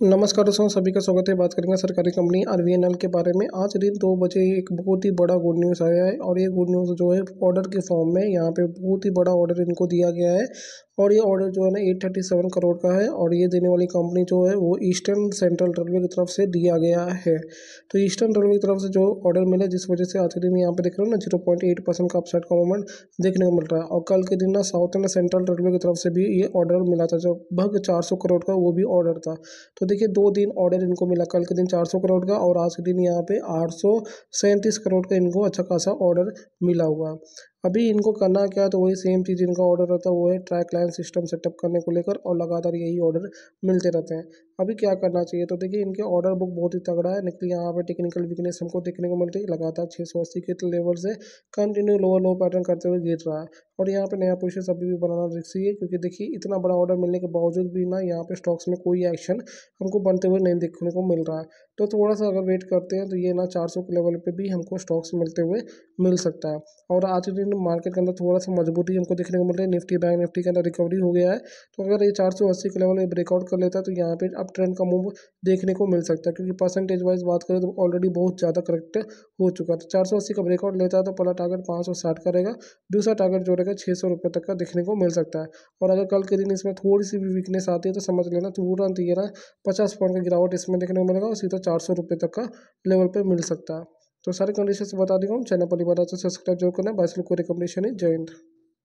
नमस्कार दोस्तों, सभी का स्वागत है। बात करेंगे सरकारी कंपनी आर के बारे में। आज दिन दो बजे एक बहुत ही बड़ा गुड न्यूज़ आया है और ये गुड न्यूज़ जो है ऑर्डर के फॉर्म में यहाँ पे बहुत ही बड़ा ऑर्डर इनको दिया गया है। और ये ऑर्डर जो है ना एट थर्टी सेवन करोड़ का है और ये देने वाली कंपनी जो है, वो ईस्टर्न सेंट्रल रेलवे की तरफ़ से दिया गया है। तो ईस्टर्न रेलवे की तरफ़ से जो ऑर्डर मिला, जिस वजह से आज के दिन यहाँ पे देख रहे हो ना ज़ीरो पॉइंट एट परसेंट का अपसाइड का मूवमेंट देखने को मिल रहा है। और कल के दिन ना साउथर्न सेंट्रल रेलवे की तरफ़ से भी ये ऑर्डर मिला था, जो भग चार सौ करोड़ का, वो भी ऑर्डर था। तो देखिए, दो दिन ऑर्डर इनको मिला। कल के दिन चार सौ करोड़ का और आज के दिन यहाँ पे आठ सौ सैंतीस करोड़ का इनको अच्छा खासा ऑर्डर मिला हुआ। अभी इनको करना क्या है तो वही सेम चीज़ इनका ऑर्डर रहता है, वो है ट्रैक लाइन सिस्टम सेटअप करने को लेकर और लगातार यही ऑर्डर मिलते रहते हैं। अभी क्या करना चाहिए तो देखिए इनके ऑर्डर बुक बहुत ही तगड़ा है, निकली यहाँ पे टेक्निकल वीकनेस हमको देखने को मिलती है, लगातार छः सौ अस्सी के लेवल से कंटिन्यू लोअर लो पैटर्न करते हुए गिर रहा है। और यहाँ पे नया पोजिशन अभी भी बनाना रिक्सी है, क्योंकि देखिए इतना बड़ा ऑर्डर मिलने के बावजूद भी ना यहाँ पे स्टॉक्स में कोई एक्शन हमको बनते हुए नहीं देखने को मिल रहा है। तो थोड़ा सा अगर वेट करते हैं तो ये ना चार सौ के लेवल पर भी हमको स्टॉक्स मिलते हुए मिल सकता है। और आज के दिन मार्केट के अंदर थोड़ा सा मजबूती हमको देखने को मिल रही है। निफ्टी बैंक, निफ्टी के अंदर रिकवरी हो गया है। तो अगर ये चार सौ अस्सी के लेवल ब्रेकआउट कर लेता है तो यहाँ पे अब ट्रेंड का मूव देखने को मिल सकता है। क्योंकि परसेंटेज वाइज बात करें तो ऑलरेडी बहुत ज़्यादा करेक्ट हो चुका है। तो चार सौ अस्सी का ब्रेकआउट लेता है तो पहला टारगेट पाँच सौ साठ का रहेगा। दूसरा टारगेट जो रहेगा छः सौ रुपये तक का देखने को मिल सकता है। और अगर कल के दिन इसमें थोड़ी सी भी वीकनेस आती है तो समझ लेना तुरंत ये ना पचास पॉइंट का गिरावट इसमें देखने को मिलेगा, और सीधा चार सौ रुपये तक का लेवल पर मिल सकता है। तो सारे कंडीशन बता दी हम चैनल पर बता सब्सक्राइब ज़रूर करना। बाईस को रिकमेंडेशन है जय हिंद।